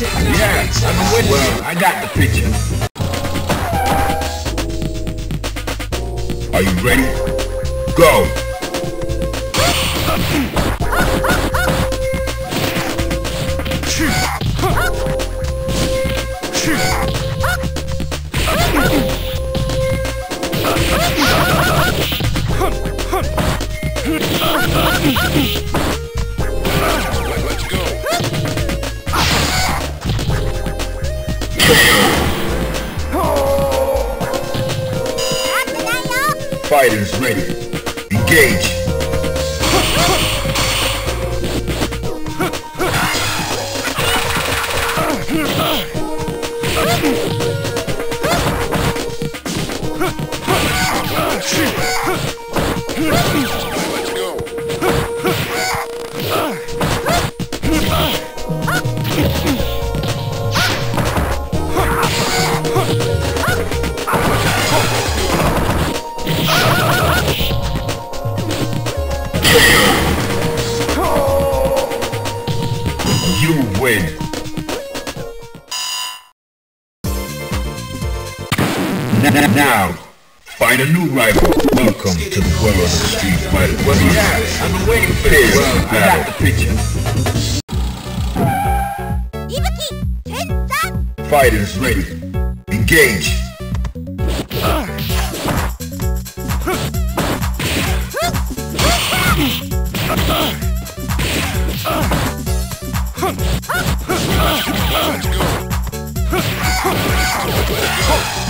Yeah, been waiting. Well, I got the picture. Are you ready? Go! Fighters ready. Engage. N- Now, find a new rival. Welcome to the world of the Street Fighter. Well, yeah, I've been waiting for this. Well, I got the picture. Fighters ready. Engage. Let's go.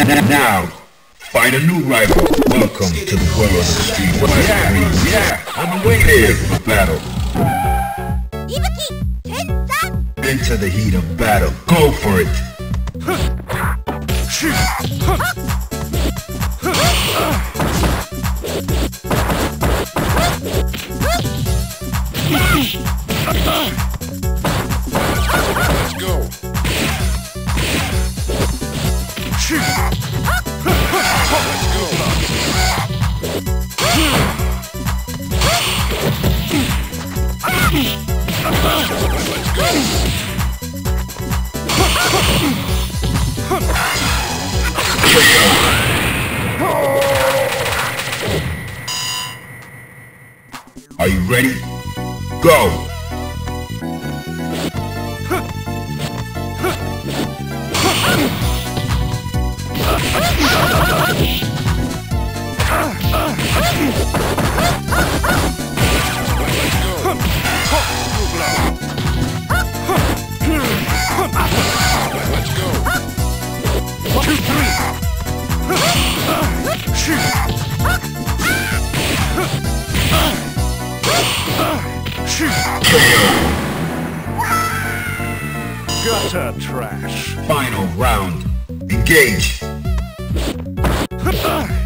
Now, find a new rival. Welcome to the world of the Street yeah, yeah, waiting Prepare for battle. Into the heat of battle. Go for it. Are you ready? Go! Gutter trash. Final round. Engage.